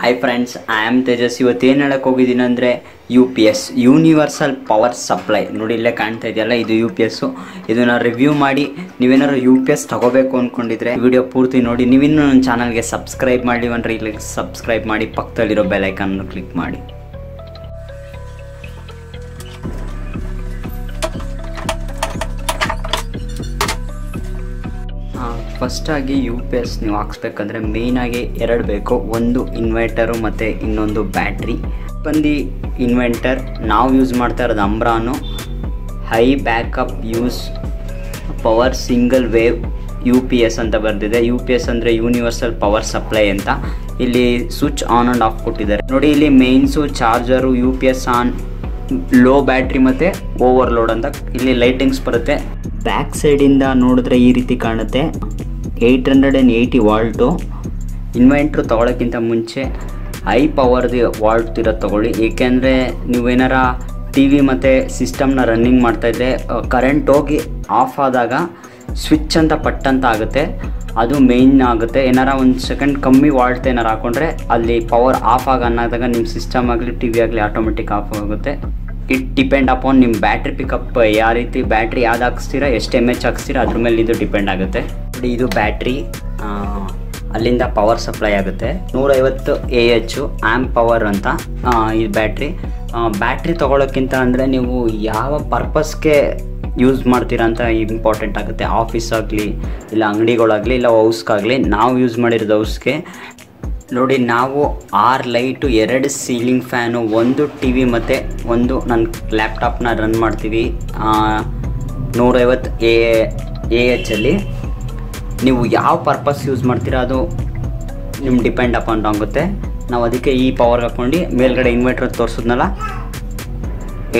Hi friends I am Tejas ಇವತ್ತು ಏನು ಹೇಳಕ್ಕೆ ಹೋಗಿದ್ದೀನಿ ಅಂದರೆ U P S universal power supply ನೋಡಿ, ಇಲ್ಲೇ ಕಾಣ್ತಾ ಇದೆಯಲ್ಲ, ಇದು ಯು ಪಿ ಎಸ್ಸು ಇದನ್ನು ರಿವ್ಯೂ ಮಾಡಿ, ನೀವೇನಾದ್ರು ಯು ಪಿ ಎಸ್ ತಗೋಬೇಕು ಅಂದ್ಕೊಂಡಿದ್ರೆ ವಿಡಿಯೋ ಪೂರ್ತಿ ನೋಡಿ. ನೀವಿನ್ನೂ ನನ್ನ ಚಾನಲ್ಗೆ ಸಬ್ಸ್ಕ್ರೈಬ್ ಮಾಡಿ ಅಂದರೆ ಇಲ್ಲಿ ಸಬ್ಸ್ಕ್ರೈಬ್ ಮಾಡಿ, ಪಕ್ಕದಲ್ಲಿರೋ ಬೆಲೈಕನ್ನು ಕ್ಲಿಕ್ ಮಾಡಿ. ಫಸ್ಟಾಗಿ ಯು ಪಿ ಎಸ್ ನೀವು ಹಾಕ್ಸ್ಬೇಕಂದ್ರೆ ಮೇಯ್ನಾಗಿ ಎರಡು ಬೇಕು. ಒಂದು ಇನ್ವರ್ಟರು ಮತ್ತು ಇನ್ನೊಂದು ಬ್ಯಾಟ್ರಿ ಬಂದು ಇನ್ವೆಂಟರ್ ನಾವು ಯೂಸ್ ಮಾಡ್ತಾ ಇರೋದು Ambrane high backup use power single wave U P S ಅಂತ ಬರೆದಿದೆ. ಯು ಪಿ ಎಸ್ ಅಂದರೆ ಯೂನಿವರ್ಸಲ್ ಪವರ್ ಸಪ್ಲೈ ಅಂತ. ಇಲ್ಲಿ ಸ್ವಿಚ್ ಆನ್ ಆ್ಯಂಡ್ ಆಫ್ ಕೊಟ್ಟಿದ್ದಾರೆ. ನೋಡಿ, ಇಲ್ಲಿ mains charger U P S on low battery ಮತ್ತು ಓವರ್ಲೋಡ್ ಅಂತ. ಇಲ್ಲಿ ಲೈಟಿಂಗ್ಸ್ ಬರುತ್ತೆ. ಬ್ಯಾಕ್ ಸೈಡಿಂದ ನೋಡಿದ್ರೆ ಈ ರೀತಿ ಕಾಣುತ್ತೆ. Eight hundred and eighty volt inverter ತೊಗೊಳಕ್ಕಿಂತ ಮುಂಚೆ ಹೈ ಪವರ್ದು ವಾಲ್ಟ್ ಇರೋದು ತೊಗೊಳ್ಳಿ. ಏಕೆಂದರೆ ನೀವೇನಾರ ಟಿ ವಿ ಮತ್ತು ಸಿಸ್ಟಮ್ನ ರನ್ನಿಂಗ್ ಮಾಡ್ತಾಯಿದ್ರೆ ಕರೆಂಟ್ ಹೋಗಿ ಆಫ್ ಆದಾಗ ಸ್ವಿಚ್ ಅಂತ ಪಟ್ಟಂತ ಆಗುತ್ತೆ. ಅದು ಮೇಯ್ನ್ ಆಗುತ್ತೆ. ಏನಾರ ಒಂದು ಸೆಕೆಂಡ್ ಕಮ್ಮಿ ವಾಲ್ಟ್ ಏನಾರು ಹಾಕೊಂಡ್ರೆ ಅಲ್ಲಿ ಪವರ್ ಆಫ್ ಆಗಿ ಅನ್ನೋದಾಗ ನಿಮ್ಮ ಸಿಸ್ಟಮ್ ಆಗಲಿ ಟಿ ವಿ ಆಗಲಿ ಆಟೋಮೆಟಿಕ್ ಆಫ್ ಆಗುತ್ತೆ. ಇಟ್ ಡಿಪೆಂಡ್ ಅಪಾನ್ ನಿಮ್ಮ ಬ್ಯಾಟ್ರಿ ಪಿಕಪ್ ಯಾವ ರೀತಿ ಬ್ಯಾಟ್ರಿ ಯಾವ್ದು ಹಾಕ್ಸ್ತೀರಾ, ಎಷ್ಟು ಎಂ ಎಚ್ ಹಾಕ್ಸ್ತೀರಾ, ಅದ್ರ ಮೇಲೆ ಇದು ಡಿಪೆಂಡ್ ಆಗುತ್ತೆ. ನೋಡಿ ಇದು ಬ್ಯಾಟ್ರಿ ಅಲ್ಲಿಂದ ಪವರ್ ಸಪ್ಲೈ ಆಗುತ್ತೆ. ನೂರೈವತ್ತು ಎ ಎಚ್ಚು ಆ್ಯಮ್ ಪವರ್ ಅಂತ ಈ ಬ್ಯಾಟ್ರಿ ಬ್ಯಾಟ್ರಿ ತೊಗೊಳೋಕ್ಕಿಂತ ಅಂದರೆ ನೀವು ಯಾವ ಪರ್ಪಸ್ಗೆ ಯೂಸ್ ಮಾಡ್ತೀರಾ ಅಂತ ಇಂಪಾರ್ಟೆಂಟ್ ಆಗುತ್ತೆ. ಆಫೀಸ್ ಆಗಲಿ, ಇಲ್ಲ ಅಂಗಡಿಗಳಾಗಲಿ, ಇಲ್ಲ ಹೌಸ್ಗಾಗಲಿ ನಾವು ಯೂಸ್ ಮಾಡಿರೋದು ಹೌಸ್ಗೆ ನೋಡಿ, ನಾವು ಆರು ಲೈಟು, ಎರಡು ಸೀಲಿಂಗ್ ಫ್ಯಾನು ಒಂದು ಟಿ ವಿ ಮತ್ತು ಒಂದು ನನ್ನ ಲ್ಯಾಪ್ಟಾಪ್ನ ರನ್ ಮಾಡ್ತೀವಿ. ನೂರೈವತ್ತು ಎ ಎ ಎಚ್ಚಲ್ಲಿ ನೀವು ಯಾವ ಪರ್ಪಸ್ ಯೂಸ್ ಮಾಡ್ತೀರಾ ಅದು ನಿಮ್ಮ ಡಿಪೆಂಡ್ ಅಪಾನ್ ಆಗುತ್ತೆ ನಾವು ಅದಕ್ಕೆ ಈ ಪವರ್ ಹಾಕ್ಕೊಂಡು ಮೇಲ್ಗಡೆ inverter ತೋರಿಸಿದ್ನಲ್ಲ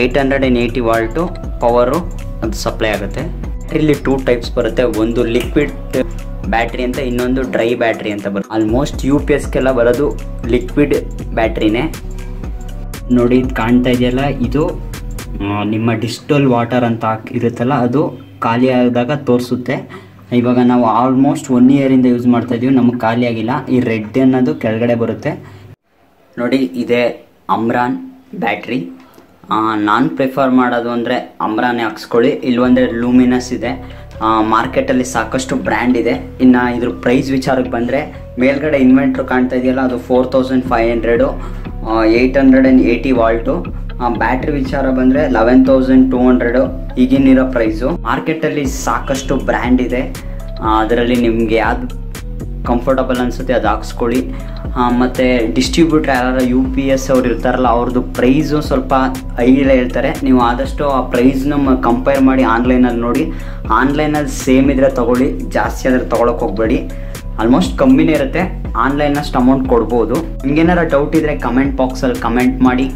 eight hundred and eighty volt power ಅದು ಸಪ್ಲೈ ಆಗುತ್ತೆ. ಇಲ್ಲಿ ಟೂ ಟೈಪ್ಸ್ ಬರುತ್ತೆ. ಒಂದು ಲಿಕ್ವಿಡ್ ಬ್ಯಾಟ್ರಿ ಅಂತ, ಇನ್ನೊಂದು ಡ್ರೈ ಬ್ಯಾಟ್ರಿ ಅಂತ ಬರುತ್ತೆ. ಆಲ್ಮೋಸ್ಟ್ ಯು ಪಿ ಎಸ್ಗೆಲ್ಲ ಬರೋದು ಲಿಕ್ವಿಡ್ ಬ್ಯಾಟ್ರಿನೇ ನೋಡಿ, ಇದು ಕಾಣ್ತಾ ಇದೆಯಲ್ಲ, ಇದು ನಿಮ್ಮ ಡಿಸ್ಟಲ್ ವಾಟರ್ ಅಂತ ಇರುತ್ತಲ್ಲ, ಅದು ಖಾಲಿ ಆದಾಗ ತೋರಿಸುತ್ತೆ. ಇವಾಗ ನಾವು ಆಲ್ಮೋಸ್ಟ್ ಒನ್ ಇಯರಿಂದ ಯೂಸ್ ಮಾಡ್ತಾ ಇದೀವಿ. ನಮಗೆ ಖಾಲಿ ಆಗಿಲ್ಲ. ಈ ರೆಡ್ ಅನ್ನೋದು ಕೆಳಗಡೆ ಬರುತ್ತೆ. ನೋಡಿ, ಇದೆ ಅಮ್ರಾನ್ ಬ್ಯಾಟ್ರಿ ನಾನು ಪ್ರಿಫರ್ ಮಾಡೋದು ಅಂದರೆ ಅಮ್ರಾನೇ ಹಾಕ್ಸ್ಕೊಳ್ಳಿ. ಒಂದೇ ಲೂಮಿನಸ್ ಇದೆ. ಮಾರ್ಕೆಟಲ್ಲಿ ಸಾಕಷ್ಟು ಬ್ರ್ಯಾಂಡ್ ಇದೆ. ಇನ್ನು ಇದ್ರ ಪ್ರೈಸ್ ವಿಚಾರಕ್ಕೆ ಬಂದರೆ ಮೇಲ್ಗಡೆ ಇನ್ವೆಂಟ್ರ್ ಕಾಣ್ತಾ ಇದೆಯಲ್ಲ, ಅದು four thousand five hundred eight hundred and eighty volt battery ವಿಚಾರ ಬಂದರೆ ಲೆವೆನ್ ತೌಸಂಡ್ ಟೂ ಹಂಡ್ರೆಡು ಈಗಿನಿರೋ ಪ್ರೈಸು ಮಾರ್ಕೆಟಲ್ಲಿ ಸಾಕಷ್ಟು ಬ್ರ್ಯಾಂಡ್ ಇದೆ. ಅದರಲ್ಲಿ ನಿಮಗೆ ಯಾವ್ದು ಕಂಫರ್ಟಬಲ್ ಅನ್ಸುತ್ತೆ ಅದು ಹಾಕ್ಸ್ಕೊಳ್ಳಿ. ಮತ್ತು ಡಿಸ್ಟ್ರಿಬ್ಯೂಟರ್ ಯಾರು ಯು ಪಿ ಎಸ್ ಅವ್ರು ಇರ್ತಾರಲ್ಲ ಅವ್ರದ್ದು ಪ್ರೈಸು ಸ್ವಲ್ಪ ಹೈಲೇ ಹೇಳ್ತಾರೆ. ನೀವು ಆದಷ್ಟು ಆ ಪ್ರೈಸ್ನ ಕಂಪೇರ್ ಮಾಡಿ ಆನ್ಲೈನಲ್ಲಿ ನೋಡಿ. ಆನ್ಲೈನಲ್ಲಿ ಸೇಮ್ ಇದ್ರೆ ತೊಗೊಳ್ಳಿ, ಜಾಸ್ತಿ ಆದರೆ ತೊಗೊಳಕ್ಕೆ ಹೋಗಬೇಡಿ. ಆಲ್ಮೋಸ್ಟ್ ಕಮ್ಮಿನೇ ಇರುತ್ತೆ. ಆನ್ಲೈನಷ್ಟು ಅಮೌಂಟ್ ಕೊಡ್ಬೋದು. ನಿಮ್ಗೇನಾರ ಡೌಟ್ ಇದ್ದರೆ ಕಮೆಂಟ್ ಬಾಕ್ಸಲ್ಲಿ ಕಮೆಂಟ್ ಮಾಡಿ.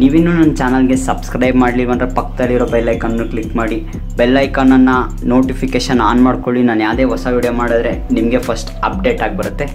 ನೀವಿನ್ನೂ ನನ್ನ ಚಾನಲ್ಗೆ ಸಬ್ಸ್ಕ್ರೈಬ್ ಮಾಡಲಿಲ್ಲ ಅಂದರೆ ಪಕ್ಕದಲ್ಲಿರೋ ಬೆಲ್ ಐಕನ್ನು ಕ್ಲಿಕ್ ಮಾಡಿ. ಬೆಲ್ ಐಕಾನನ್ನು ನೋಟಿಫಿಕೇಷನ್ ಆನ್ ಮಾಡ್ಕೊಳ್ಳಿ. ನಾನು ಯಾವುದೇ ಹೊಸ ವಿಡಿಯೋ ಮಾಡಿದ್ರೆ ನಿಮಗೆ ಫಸ್ಟ್ ಅಪ್ಡೇಟ್ ಆಗಿ ಬರುತ್ತೆ.